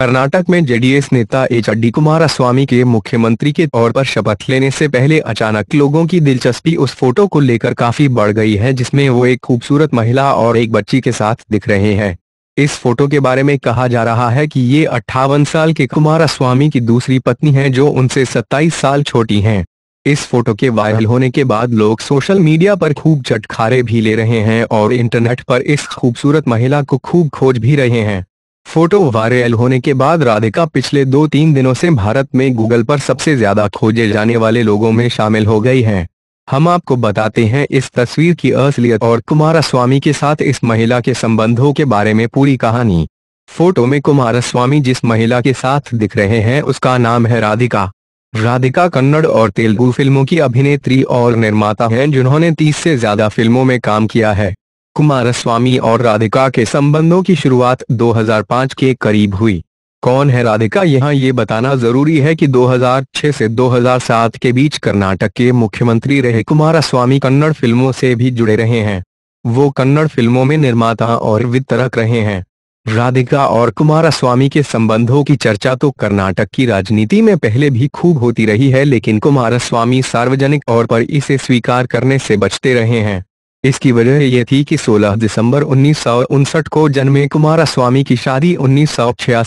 कर्नाटक में जेडीएस नेता H D Kumaraswamy के मुख्यमंत्री के तौर पर शपथ लेने से पहले अचानक लोगों की दिलचस्पी उस फ़ोटो को लेकर काफ़ी बढ़ गई है, जिसमें वो एक खूबसूरत महिला और एक बच्ची के साथ दिख रहे हैं। इस फ़ोटो के बारे में कहा जा रहा है कि ये अट्ठावन साल के कुमारस्वामी की दूसरी पत्नी है, जो उनसे 27 साल छोटी है। इस फ़ोटो के वायरल होने के बाद लोग सोशल मीडिया पर खूब चटखारे भी ले रहे हैं और इंटरनेट पर इस खूबसूरत महिला को खूब खोज भी रहे हैं। फ़ोटो वायरल होने के बाद राधिका पिछले दो तीन दिनों से भारत में गूगल पर सबसे ज़्यादा खोजे जाने वाले लोगों में शामिल हो गई हैं। हम आपको बताते हैं इस तस्वीर की असलियत और कुमारस्वामी के साथ इस महिला के संबंधों के बारे में पूरी कहानी। फ़ोटो में कुमारस्वामी जिस महिला के साथ दिख रहे हैं, उसका नाम है राधिका। राधिका कन्नड़ और तेलुगु फ़िल्मों की अभिनेत्री और निर्माता हैं, जिन्होंने तीस से ज़्यादा फ़िल्मों में काम किया है। कुमारस्वामी और राधिका के संबंधों की शुरुआत 2005 के करीब हुई। कौन है राधिका? यहाँ ये बताना ज़रूरी है कि 2006 से 2007 के बीच कर्नाटक के मुख्यमंत्री रहे कुमारस्वामी कन्नड़ फ़िल्मों से भी जुड़े रहे हैं। वो कन्नड़ फ़िल्मों में निर्माता और वितरक रहे हैं। राधिका और कुमारस्वामी के संबंधों की चर्चा तो कर्नाटक की राजनीति में पहले भी खूब होती रही है, लेकिन कुमारस्वामी सार्वजनिक तौर पर इसे स्वीकार करने से बचते रहे हैं। इसकी वजह यह थी कि 16 दिसंबर उन्नीस सौ उनसठ को जन्मे कुमारस्वामी की शादी उन्नीस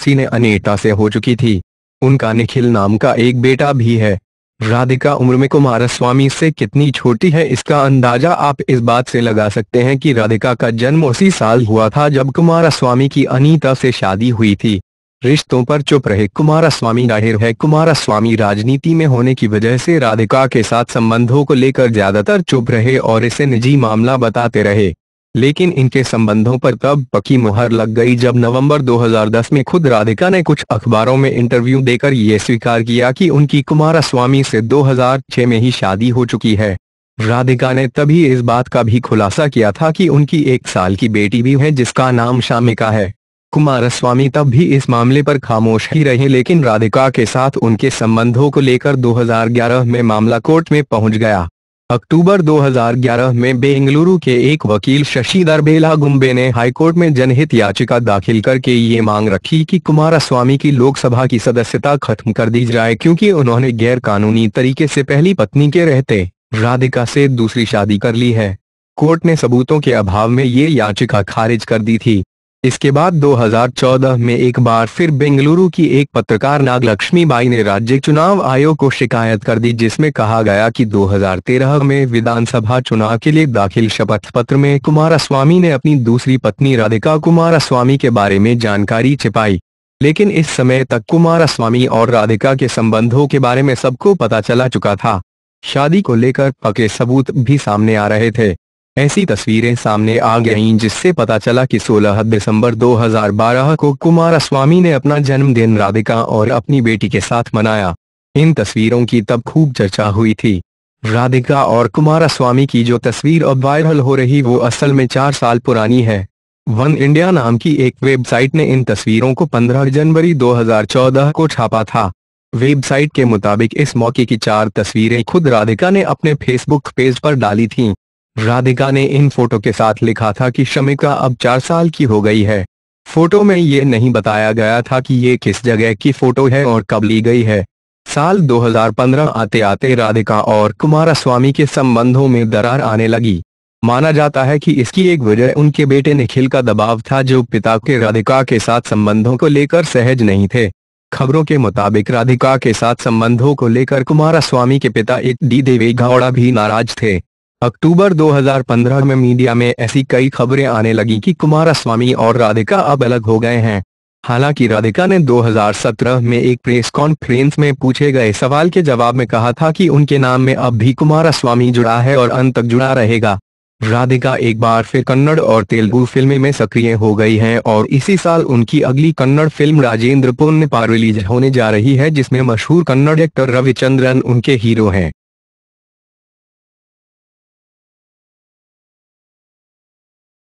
ने अनेटा से हो चुकी थी। उनका निखिल नाम का एक बेटा भी है। राधिका उम्र में कुमारस्वामी से कितनी छोटी है इसका अंदाज़ा आप इस बात से लगा सकते हैं कि राधिका का जन्म उसी साल हुआ था जब कुमारस्वामी की अनीता से शादी हुई थी। रिश्तों पर चुप रहे। कुमारस्वामी ज़ाहिर है। कुमारस्वामी राजनीति में होने की वजह से राधिका के साथ संबंधों को लेकर ज़्यादातर चुप रहे और इसे निजी मामला बताते रहे। लेकिन इनके संबंधों पर तब पक्की मुहर लग गई जब नवंबर 2010 में खुद राधिका ने कुछ अखबारों में इंटरव्यू देकर ये स्वीकार किया कि उनकी कुमारस्वामी से 2006 में ही शादी हो चुकी है। राधिका ने तभी इस बात का भी खुलासा किया था कि उनकी एक साल की बेटी भी है जिसका नाम शामिका है। कुमारस्वामी तब भी इस मामले पर खामोश ही रहे, लेकिन राधिका के साथ उनके संबंधों को लेकर 2011 में मामला कोर्ट में पहुँच गया। अक्टूबर 2011 में बेंगलुरु के एक वकील शशिधर बेला गुम्बे ने हाईकोर्ट में जनहित याचिका दाखिल करके ये मांग रखी कि कुमारस्वामी की लोकसभा की सदस्यता खत्म कर दी जाए, क्योंकि उन्होंने गैर कानूनी तरीके से पहली पत्नी के रहते राधिका से दूसरी शादी कर ली है। कोर्ट ने सबूतों के अभाव में ये याचिका खारिज कर दी थी। इसके बाद 2014 में एक बार फिर बेंगलुरु की एक पत्रकार नागलक्ष्मी बाई ने राज्य चुनाव आयोग को शिकायत कर दी, जिसमें कहा गया कि 2013 में विधानसभा चुनाव के लिए दाखिल शपथ पत्र में कुमारस्वामी ने अपनी दूसरी पत्नी राधिका कुमारस्वामी के बारे में जानकारी छिपाई। लेकिन इस समय तक कुमारस्वामी और राधिका के संबंधों के बारे में सबको पता चला चुका था। शादी को लेकर पके सबूत भी सामने आ रहे थे। ऐसी तस्वीरें सामने आ गईं जिससे पता चला कि 16 दिसंबर 2012 को कुमारस्वामी ने अपना जन्मदिन राधिका और अपनी बेटी के साथ मनाया। इन तस्वीरों की तब खूब चर्चा हुई थी। राधिका और कुमारस्वामी की जो तस्वीर अब वायरल हो रही वो असल में चार साल पुरानी है। वन इंडिया नाम की एक वेबसाइट ने इन तस्वीरों को 15 जनवरी 2014 को छापा था। वेबसाइट के मुताबिक इस मौके की चार तस्वीरें खुद राधिका ने अपने फेसबुक पेज पर डाली थीं। राधिका ने इन फ़ोटो के साथ लिखा था कि शमिका अब चार साल की हो गई है। फ़ोटो में ये नहीं बताया गया था कि ये किस जगह की फ़ोटो है और कब ली गई है। साल 2015 आते आते राधिका और कुमारस्वामी के संबंधों में दरार आने लगी। माना जाता है कि इसकी एक वजह उनके बेटे निखिल का दबाव था जो पिता के राधिका के साथ संबंधों को लेकर सहज नहीं थे। खबरों के मुताबिक राधिका के साथ संबंधों को लेकर कुमारस्वामी के पिता एक डी देवे गौड़ा भी नाराज़ थे। अक्टूबर 2015 में मीडिया में ऐसी कई खबरें आने लगी कि कुमारस्वामी और राधिका अब अलग हो गए हैं। हालाँकि राधिका ने 2017 में एक प्रेस कॉन्फ्रेंस में पूछे गए सवाल के जवाब में कहा था कि उनके नाम में अब भी कुमारस्वामी जुड़ा है और अंत तक जुड़ा रहेगा। राधिका एक बार फिर कन्नड़ और तेलुगु फ़िल्म में सक्रिय हो गई हैं और इसी साल उनकी अगली कन्नड़ फ़िल्म राजेंद्र पुण्य पार रिलीज़ होने जा रही है, जिसमें मशहूर कन्नड़ एक्टर रविचंद्रन उनके हीरो हैं।